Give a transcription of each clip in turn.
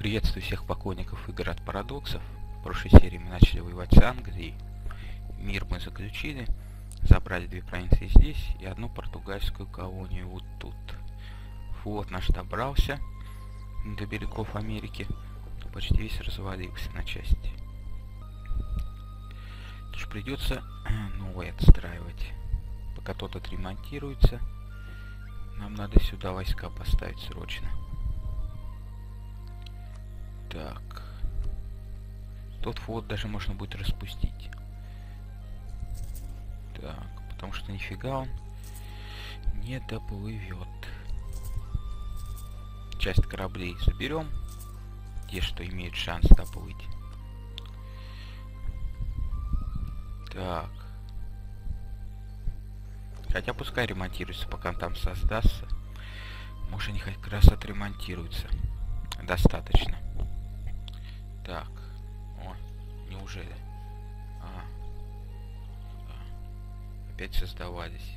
Приветствую всех поклонников игр от Парадоксов. В прошлой серии мы начали воевать с Англией. Мир мы заключили. Забрали две провинции здесь и одну португальскую колонию вот тут. Флот наш добрался до берегов Америки. Почти весь развалился на части. Уж придется новый отстраивать. Пока тот отремонтируется, нам надо сюда войска поставить срочно. Так. Тот флот даже можно будет распустить. Так, потому что нифига он не доплывет. Часть кораблей заберем. Те, что имеют шанс доплыть. Так. Хотя пускай ремонтируется, пока он там создастся. Может они как раз отремонтируются. Достаточно. Так. О, неужели? А. Опять создавались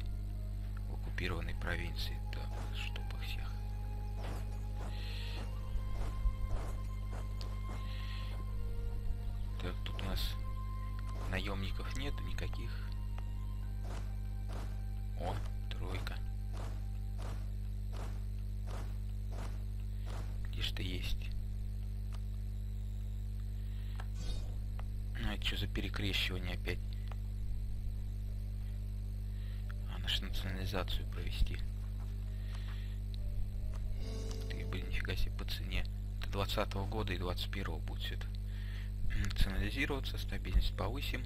в оккупированной провинции. Так, чтоб национализацию провести. Ты, блин, нифига себе по цене. Это 20 -го года и 21 -го будет все это. Национализироваться, стабильность повысим.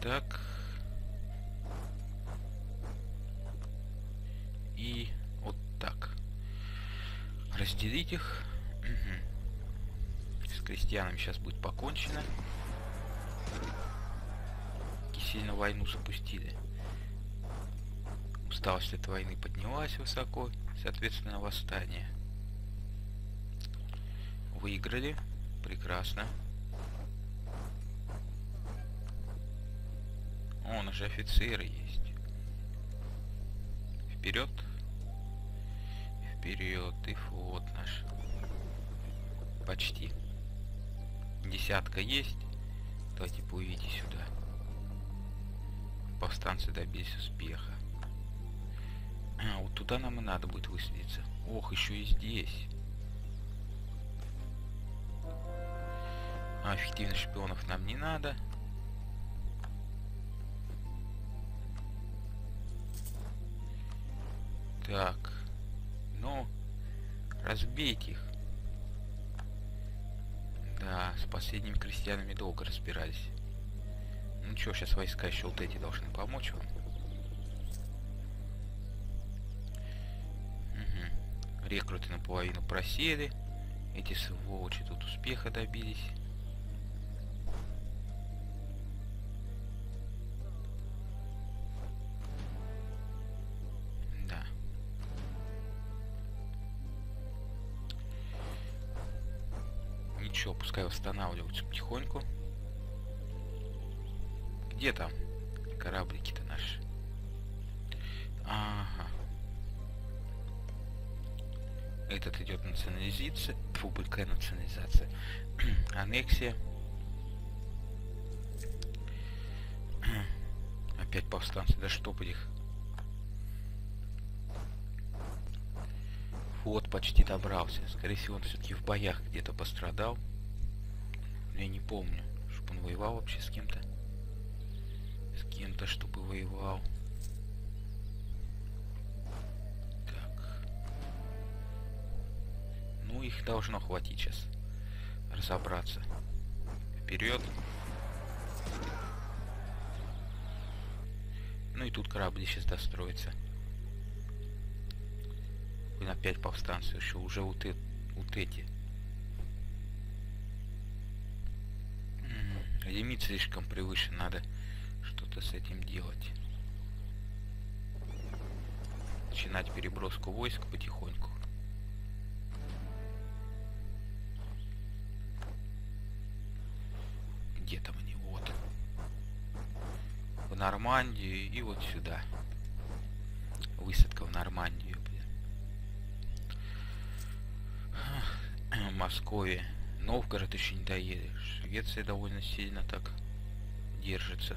Так. И вот так разделить их. С крестьянами сейчас будет покончено. Сильно войну запустили. Усталость от войны поднялась высоко, соответственно, восстание. Выиграли. Прекрасно. О, у же офицеры есть. Вперед вперед и флот наш. Почти. Десятка есть. Давайте плывите сюда. Повстанцы добились успеха. А, вот туда нам и надо будет высадиться. Ох, еще и здесь. А, эффективных шпионов нам не надо. Так. Ну, разбейте их. Да, с последними крестьянами долго разбирались. Что, сейчас войска еще вот эти должны помочь вам. Угу. Рекруты наполовину просели. Эти сволочи тут успеха добились. Ничего, пускай восстанавливаются потихоньку. Где там кораблики-то наши? Ага. Этот идет национализация. Фу, какая национализация. Аннексия. Опять повстанцы. Да чтоб их. Флот почти добрался. Скорее всего, он все-таки в боях где-то пострадал. Я не помню, чтобы он воевал вообще с кем-то. Кем-то, чтобы воевал. Так. Ну, их должно хватить сейчас. Разобраться. Вперед. Ну и тут корабли сейчас достроятся. Блин, опять повстанцы еще, уже вот, э вот эти. Лимит слишком превышен, надо что-то с этим делать. Начинать переброску войск потихоньку. Где там они? Вот. В Нормандию и вот сюда. Высадка в Нормандию. Москве. Новгород еще не доедешь. Швеция довольно сильно так держится.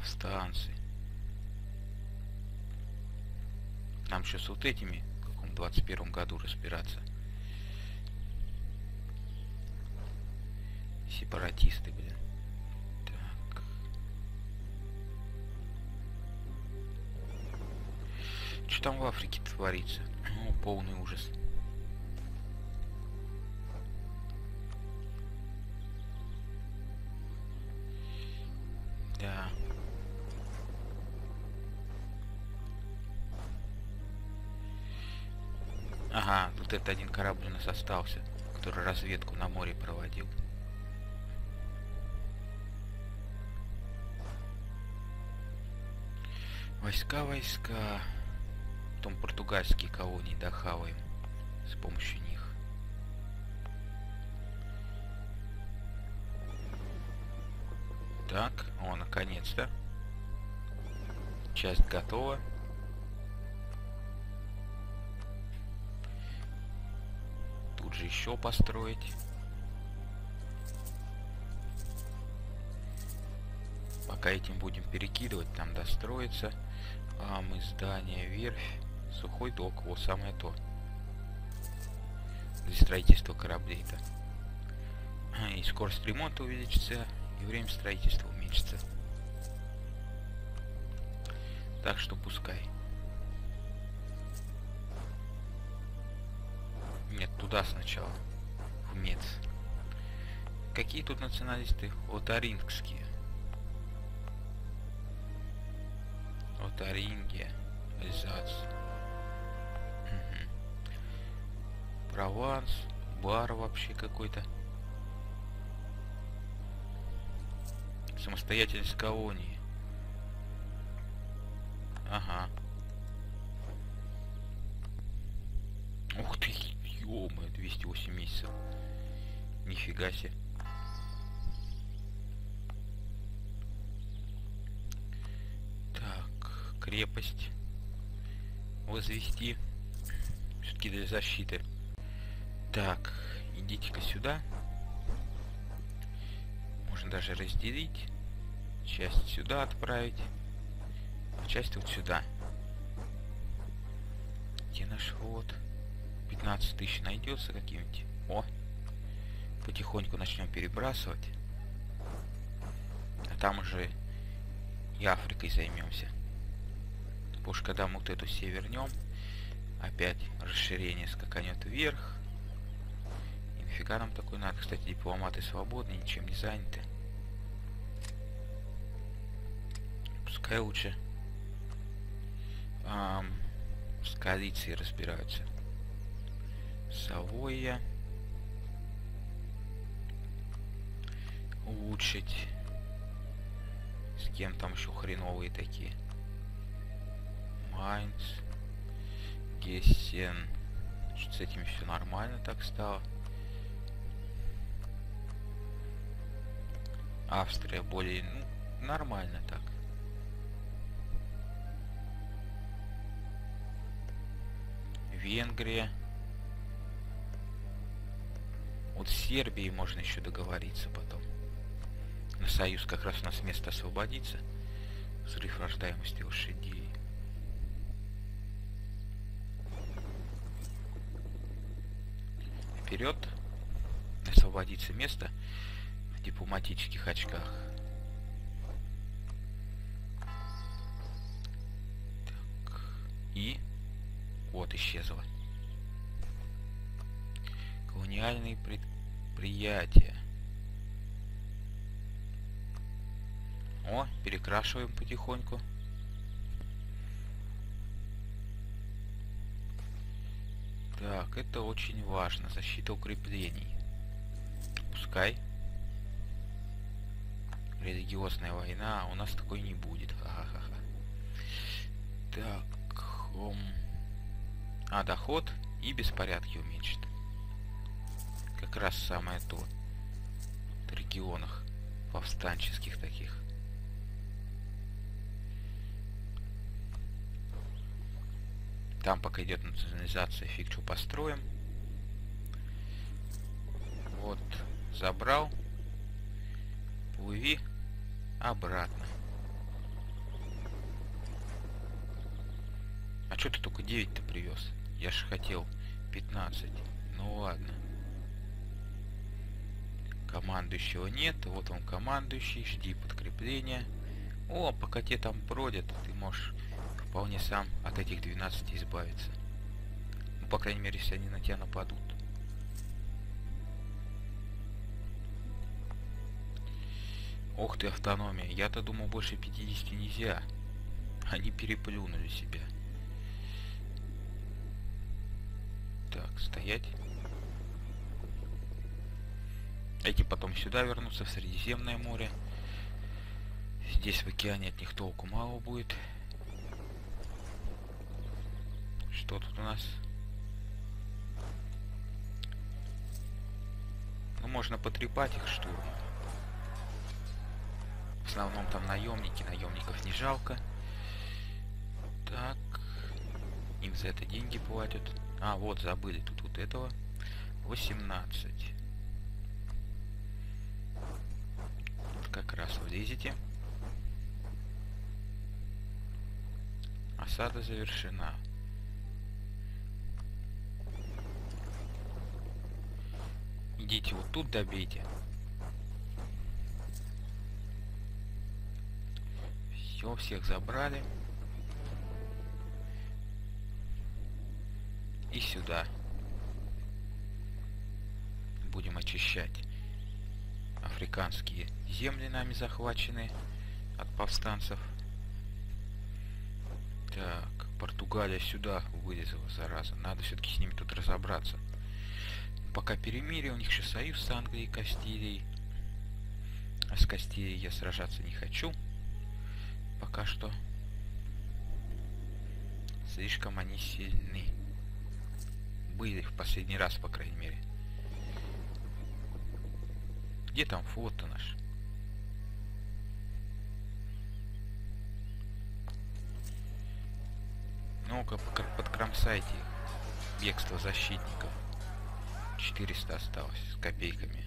Повстанцы. Нам сейчас вот этими в каком 21 году разбираться. Сепаратисты, блин. Так. Что там в Африке творится? Ну, полный ужас. Тут это один корабль у нас остался, который разведку на море проводил. Войска, войска. Потом португальские колонии дохаваем с помощью них. Так, о, наконец-то. Часть готова. Еще построить. Пока этим будем перекидывать, там достроится. А мы здание, верфь, сухой док, вот самое то. Для строительства кораблей-то. И скорость ремонта увеличится, и время строительства уменьшится. Так что пускай. Туда сначала. Мец. Какие тут националисты? Лотарингские. Лотарингия. Альзац. Угу. Прованс. Бар вообще какой-то. Самостоятельность колонии. 208 месяцев. Нифига себе. Так, крепость. Возвести. Все-таки для защиты. Так, идите-ка сюда. Можно даже разделить. Часть сюда отправить. А часть вот сюда. Где наш флот? 15 тысяч найдется каким-нибудь. О! Потихоньку начнем перебрасывать. А там уже и Африкой займемся. Что когда мы вот эту все вернем, опять расширение скаканет вверх. И нафига нам такой надо? Кстати, дипломаты свободны, ничем не заняты. Пускай лучше эм, с коалицией разбираются. Савойя. Улучшить. С кем там еще хреновые такие. Майнц. Гессен. С этим все нормально так стало. Австрия более ну, нормально так. Венгрия. Вот с Сербией можно еще договориться потом. На союз как раз у нас место освободится. Взрыв рождаемости лошадей. Вперед. Освободится место в дипломатических очках. Так. И вот исчезла. Колониальные предприятия. О, перекрашиваем потихоньку. Так, это очень важно. Защита укреплений. Пускай. Религиозная война. У нас такой не будет. Ха-ха-ха. Так. Ом... А доход и беспорядки уменьшит. Как раз самое то. В регионах повстанческих таких. Там пока идет национализация, фиг что построим. Вот, забрал. Плыви обратно. А что ты только 9-то привез? Я же хотел 15. Ну ладно. Командующего нет. Вот он командующий. Жди подкрепления. О, пока те там бродят, ты можешь вполне сам от этих 12 избавиться. Ну, по крайней мере, если они на тебя нападут. Ох ты, автономия. Я-то думал, больше 50 нельзя. Они переплюнули себя. Так, стоять. Эти потом сюда вернутся, в Средиземное море. Здесь в океане от них толку мало будет. Что тут у нас? Ну, можно потрепать их штурм. В основном там наемники, наемников не жалко. Так. Им за это деньги платят. А, вот, забыли тут вот этого. 18. Как раз влезете. Осада завершена. Идите вот тут добейте. Все, всех забрали. И сюда. Будем очищать африканские земли нами захвачены от повстанцев. Так, Португалия сюда вылезла, зараза. Надо все-таки с ними тут разобраться. Пока перемирие, у них еще союз с Англией и Кастилией. А с Кастилией я сражаться не хочу. Пока что. Слишком они сильны. Были в последний раз, по крайней мере. Где там фото наш? Ну-ка, подкромсайте бегство защитников. 400 осталось с копейками.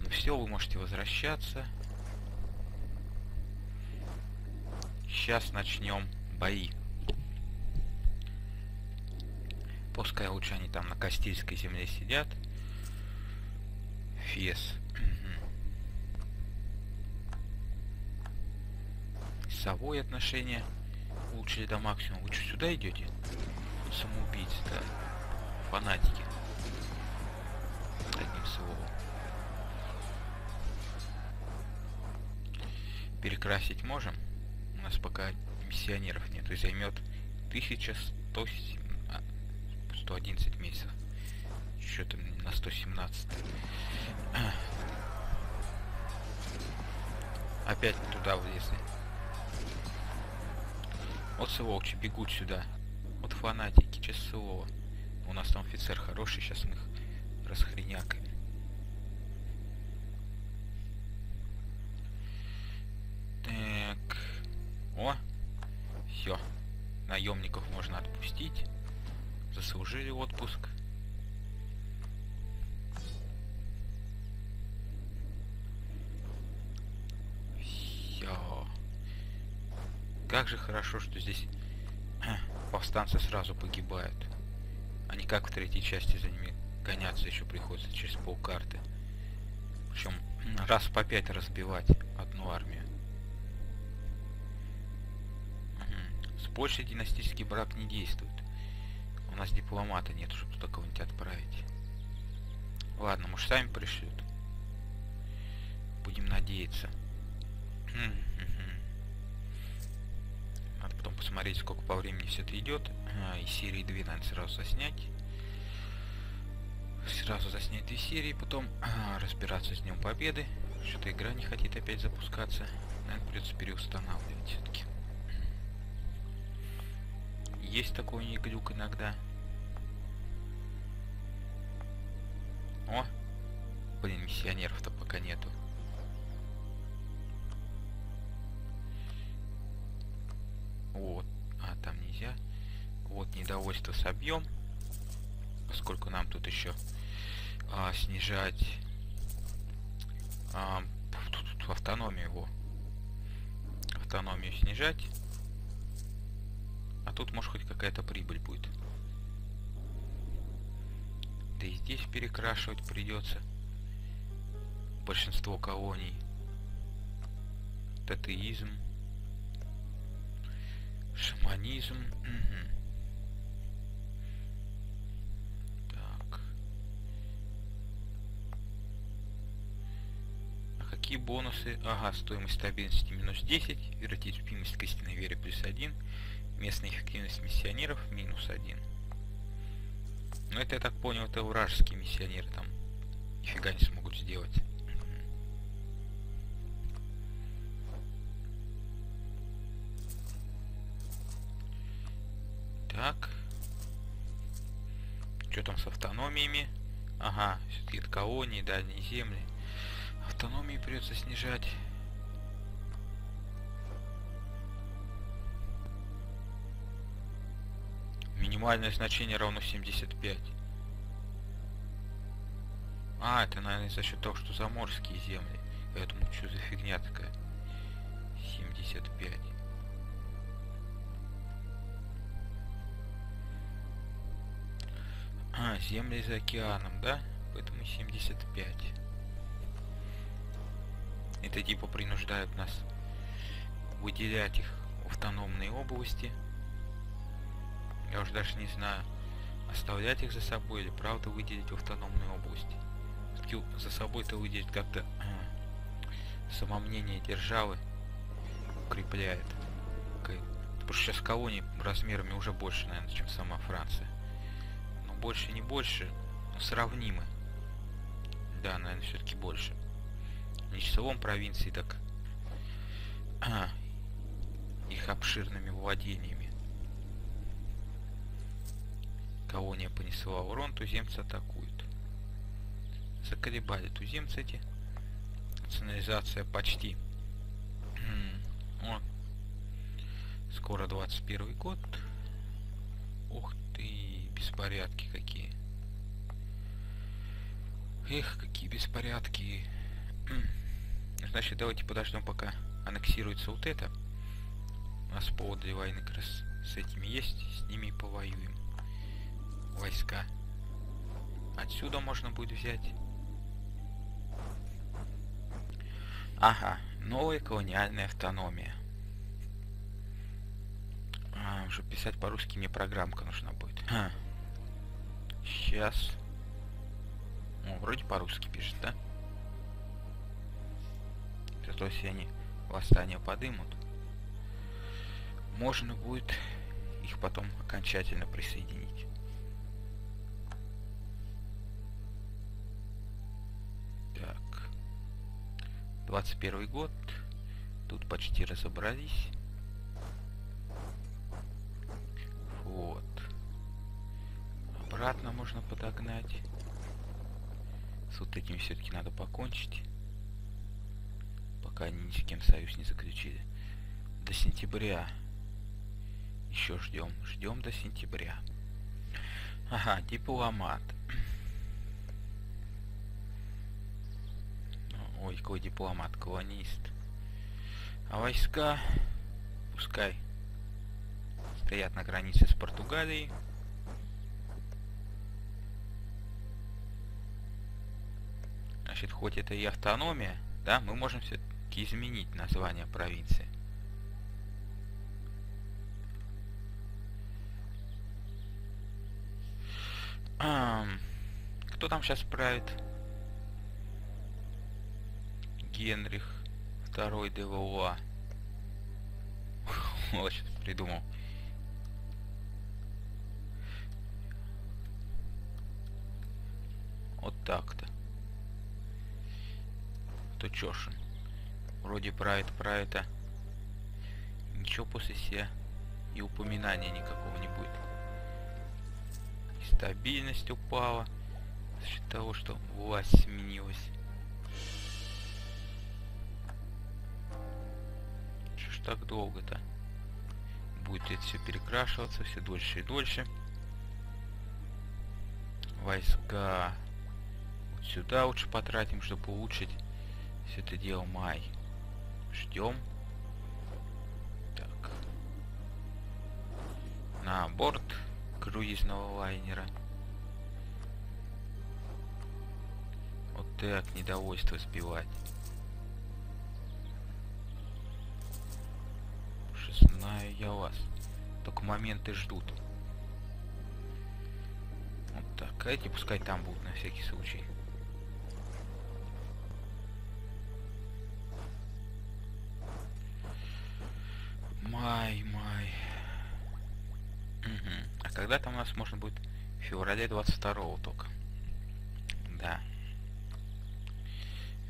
Ну все, вы можете возвращаться. Сейчас начнем бои. Пускай лучше они там на Кастильской земле сидят. Фес. Совой отношения улучшили до максимума. Что, сюда идете? Самоубийцы, да. Фанатики. Одним словом. Перекрасить можем. У нас пока миссионеров нет. И займет 1117 111 месяцев. Что-то на 117. Опять туда влезли. Вот сволочи бегут сюда. Вот фанатики, честное слово. У нас там офицер хороший, сейчас мы их расхренякаем. Повстанцы сразу погибают. Не как в третьей части за ними гоняться еще приходится через полкарты. Причем раз по пять разбивать одну армию. С Польшей династический брак не действует нас дипломата нет, чтобы туда кого-нибудь отправить. Ладно, может сами пришлют. Будем надеяться. Посмотреть, сколько по времени все это идет. А, и серии 2 надо сразу заснять. Сразу заснять две серии, потом а, разбираться с Днем Победы. Что-то игра не хотит опять запускаться. Наверное, придется переустанавливать все-таки. Есть такой не глюк иногда. О! Блин, миссионеров-то Недовольство собьем. Поскольку нам тут еще а, снижать а, автономию его. Автономию снижать. А тут может хоть какая-то прибыль будет. Да и здесь перекрашивать придется. Большинство колоний. Татеизм. Шаманизм. Угу. Какие бонусы? Ага, стоимость стабильности минус 10, веротерпимость к истинной вере плюс 1, местная эффективность миссионеров минус 1. Ну это, я так понял, это вражеские миссионеры там нифига не смогут сделать. Так. Что там с автономиями? Ага, все-таки это колонии, дальние земли. Автономии придется снижать. Минимальное значение равно 75. А, это, наверное, за счет того, что заморские земли. Думаю, что за фигня такая? 75. А, земли за океаном, да? Поэтому 75. Это типа принуждают нас выделять их в автономные области. Я уже даже не знаю, оставлять их за собой или правда выделить в автономные области. За собой-то выделить как-то э, самомнение державы укрепляет. Потому что сейчас колонии размерами уже больше, наверное, чем сама Франция больше не больше, но сравнимы. Да, наверное, все-таки больше. Не числовом провинции, так а, их обширными владениями. Колония понесла урон, туземцы атакуют. Заколебали туземцы эти. Национализация почти. О, скоро 21 год. Ух ты беспорядки какие. Эх, какие беспорядки. Значит, давайте подождем, пока аннексируется вот это. У нас повод для войны как раз с этими есть, с ними повоюем. Войска. Отсюда можно будет взять. Ага, новая колониальная автономия. А, уже писать по-русски мне программка нужна будет. А. Сейчас. О, вроде по-русски пишет, да? Зато если они восстание подымут, можно будет их потом окончательно присоединить. Так. 21 год. Тут почти разобрались. Вот обратно можно подогнать. С вот этим все-таки надо покончить. Пока они ни с кем союз не заключили. До сентября. Еще ждем. Ждем до сентября. Ага, дипломат. Ой, какой дипломат, колонист. А войска, пускай стоят на границе с Португалией. Значит, хоть это и автономия, да, мы можем все-таки изменить название провинции. Кто там сейчас правит? Генрих второй де Валуа. Вот сейчас придумал. Вот так-то то чё. Вроде про это, про это. Ничего после себя и упоминания никакого не будет. И стабильность упала за счет того, что власть сменилась. Что ж так долго-то? будет это все перекрашиваться все дольше и дольше. Войска вот сюда лучше потратим, чтобы улучшить все это дело май. Ждем. Так. На борт круизного лайнера. Вот так недовольство сбивать. знаю я вас. Только моменты ждут. Вот так. А эти пускай там будут на всякий случай. Май, май. Угу. А когда там у нас можно будет? В феврале 22 только. Да.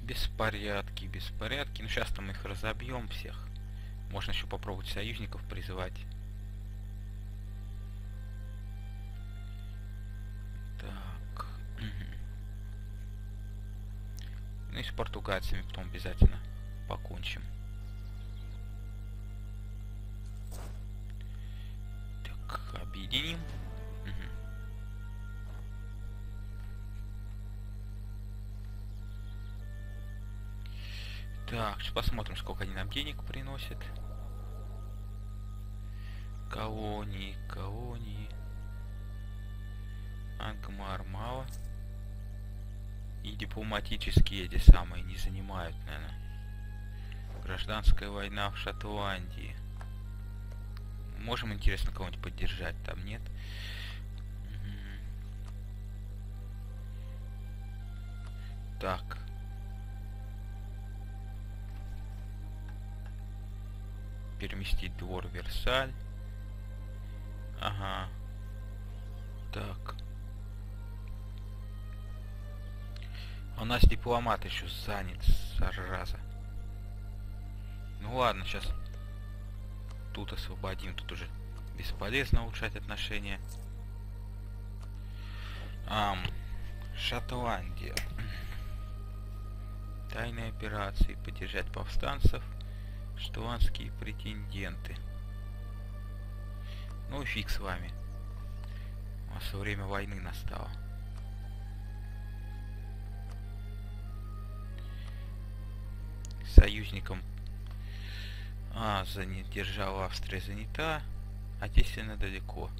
Беспорядки, беспорядки. Ну сейчас там их разобьем всех. Можно еще попробовать союзников призывать. Так. Угу. Ну и с португальцами потом обязательно покончим. Так, объединим. Так, посмотрим, сколько они нам денег приносят. Колонии, колонии. Ангмар мало. И дипломатические эти самые не занимают, наверное. Гражданская война в Шотландии. Можем, интересно, кого-нибудь поддержать, там нет. Так. переместить двор Версаль. Ага. Так. У нас дипломат еще занят, зараза. Ну ладно, сейчас тут освободим, тут уже бесполезно улучшать отношения. Ам, Шотландия. Тайные операции, поддержать повстанцев. Штуанские претенденты. Ну и фиг с вами. У нас время войны настало. Союзником а, занят, держава Австрия занята, а сильно далеко.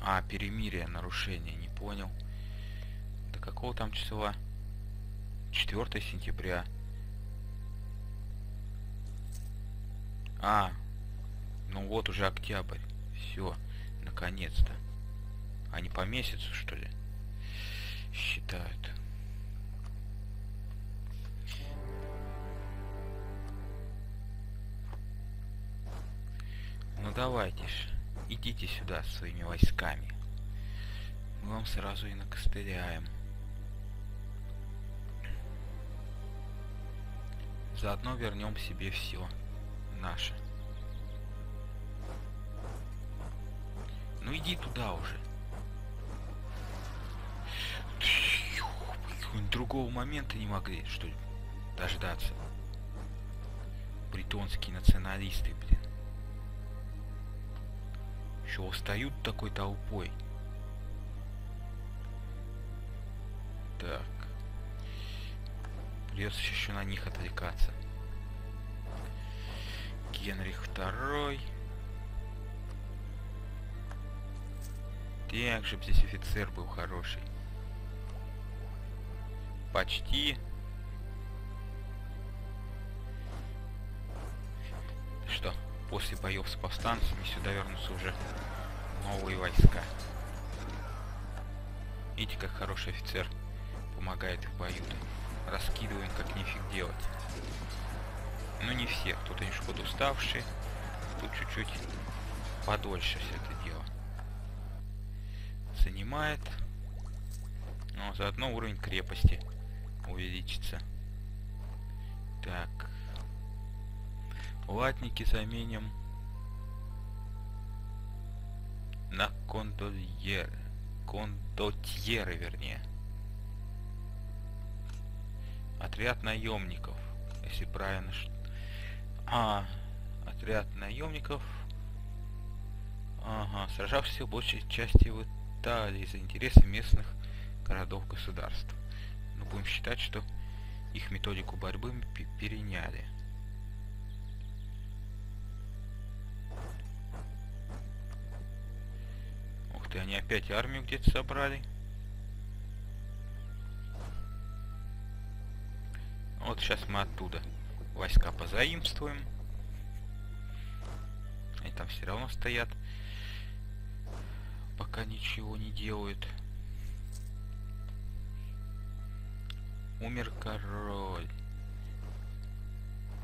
А, перемирие, нарушение, не понял. До какого там числа? 4 сентября. А, ну вот уже октябрь. Все, наконец-то. Они по месяцу, что ли, считают. Давайте ж, идите сюда своими войсками. Мы вам сразу и накостыляем. Заодно вернем себе все наша. Ну иди туда уже. Другого момента не могли, что ли, дождаться. Бритонские националисты, блин. Еще устают такой толпой. Так. Придется еще на них отвлекаться. Генрих второй. Так, чтобы здесь офицер был хороший. Почти. После боев с повстанцами сюда вернутся уже новые войска. Видите, как хороший офицер помогает в бою. Раскидываем, как нифиг делать. Но ну, не всех. Тут они шкода уставшие. Тут чуть-чуть подольше все это дело. Занимает. Но заодно уровень крепости увеличится. Так. Латники заменим на кондольер. Кондотьеры, вернее. Отряд наемников. Если правильно а, Отряд наемников. Ага, сражавшихся в большей части в Италии за интересы местных городов-государств. Но будем считать, что их методику борьбы переняли. Ты, они опять армию где-то собрали. Вот сейчас мы оттуда войска позаимствуем. Они там все равно стоят. Пока ничего не делают. Умер король.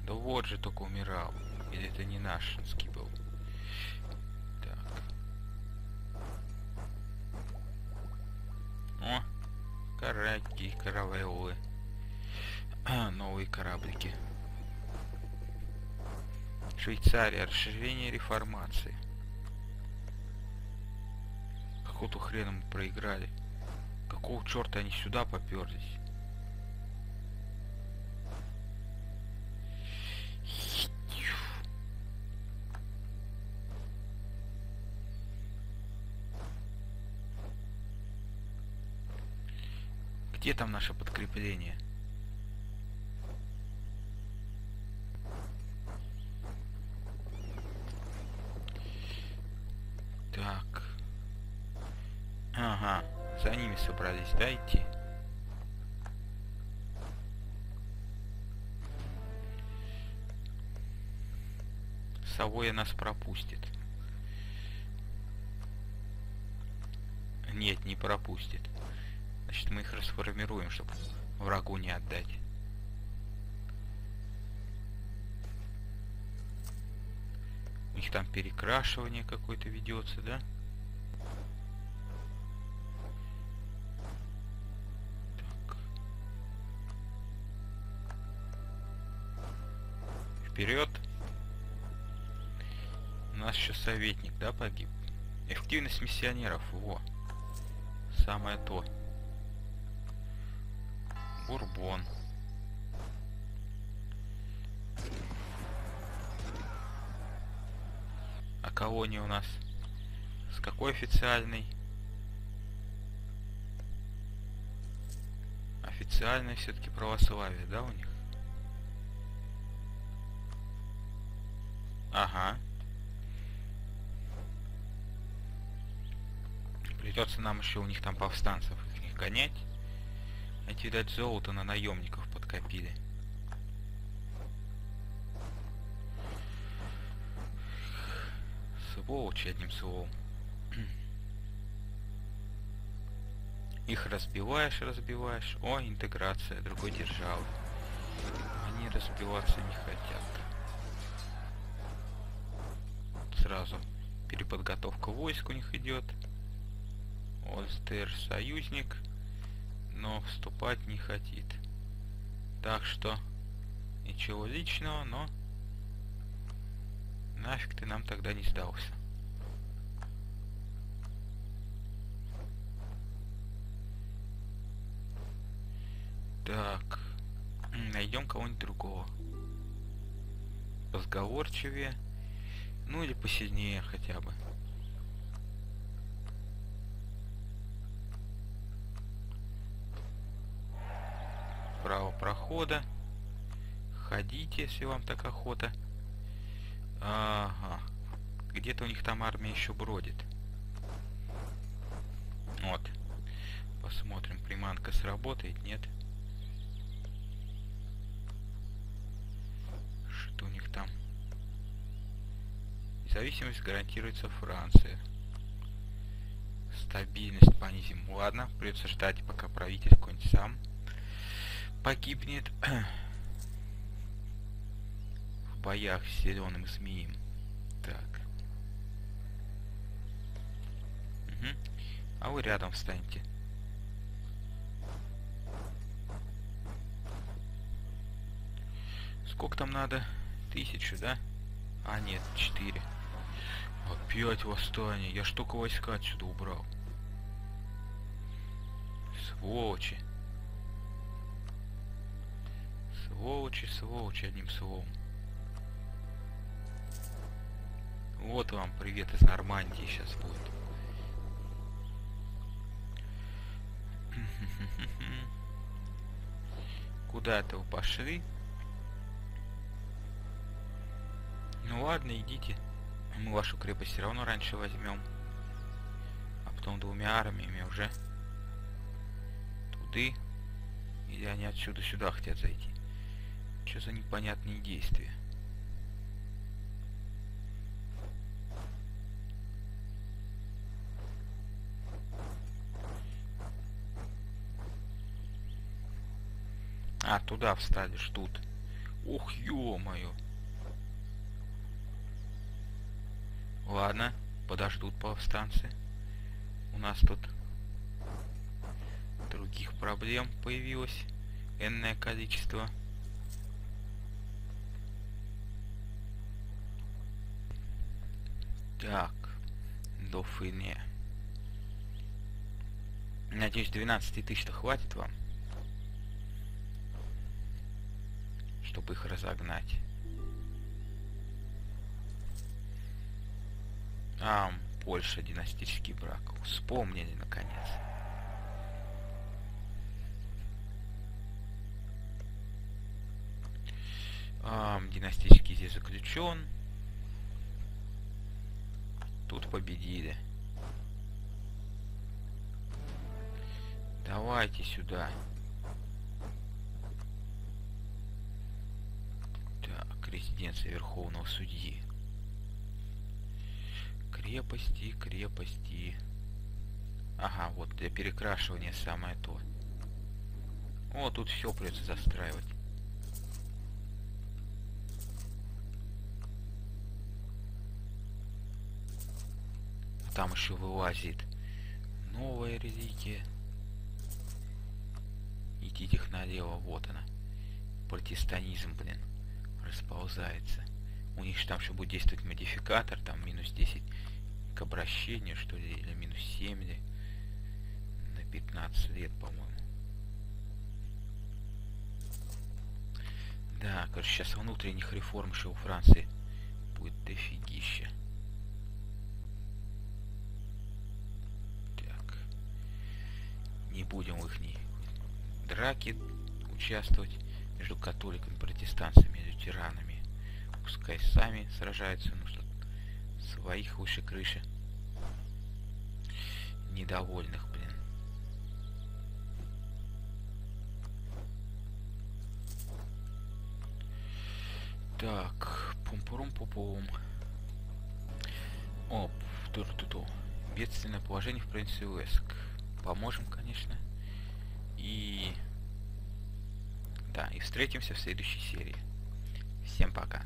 Да вот же только умирал. Или это не нашинский был? Так. О, караки, каравеллы. Новые кораблики. Швейцария. Расширение реформации. Какого-то хрена мы проиграли. Какого черта они сюда поперлись? Где там наше подкрепление? Так. Ага, за ними собрались, да, идти? Савоя нас пропустит. Нет, не пропустит. Значит, мы их расформируем, чтобы врагу не отдать. У них там перекрашивание какое-то ведется, да? Так. Вперед! У нас еще советник, да, погиб? Эффективность миссионеров, во. Самое то. Бурбон. А колония у нас с какой официальной? Официальное все-таки православие, да, у них? Ага. Придется нам еще у них там повстанцев их гонять. Эти, видать, золото на наемников подкопили. Сволочи, одним словом. Их разбиваешь, разбиваешь. О, интеграция другой державы. Они разбиваться не хотят. Сразу переподготовка войск у них идет. Ольстер союзник но вступать не хотит. Так что, ничего личного, но нафиг ты нам тогда не сдался. Так, найдем кого-нибудь другого. Разговорчивее, ну или посильнее хотя бы. Прохода. Ходите, если вам так охота. Ага. Где-то у них там армия еще бродит. Вот. Посмотрим, приманка сработает, нет? Что у них там? Независимость гарантируется Франция. Стабильность понизим. Ладно, придется ждать, пока правитель какой-нибудь сам погибнет в боях с зеленым змеем. Так. Угу. А вы рядом встаньте. Сколько там надо? Тысячу, да? А, нет, четыре. Опять восстание. Я ж только войска отсюда убрал. Сволочи. Сволочи, сволочи, одним словом. Вот вам привет из Нормандии сейчас будет. Куда-то вы пошли? Ну ладно, идите. Мы вашу крепость все равно раньше возьмем. А потом двумя армиями уже туды. Или они отсюда сюда хотят зайти. Что за непонятные действия? А, туда вставишь, тут. Ух, ё-моё. Ладно, подождут повстанцы. У нас тут других проблем появилось энное количество. Фыне. Надеюсь, 12 тысяч-то хватит вам. чтобы их разогнать. А, Польша, династический брак. Вспомнили, наконец. А, династический здесь заключен. Тут победили. Давайте сюда. резиденция Верховного Судьи. Крепости, крепости. Ага, вот для перекрашивания самое то. О, тут все придется застраивать. Там еще вылазит новая религия. Идите налево, вот она. Протестанизм, блин расползается. У них же там еще будет действовать модификатор, там минус 10 к обращению, что ли, или минус 7 ли. На 15 лет, по-моему. Да, короче, сейчас внутренних реформ еще у Франции будет дофигища. Так. Не будем их драки участвовать между католиками протестантами, между тиранами. Пускай сами сражаются, ну что своих выше крыши. Недовольных, блин. Так, пум-пурум пупум. Оп, ту-ту-ту. Бедственное положение в провинции Уэск. Поможем, конечно. И да, и встретимся в следующей серии. Всем пока.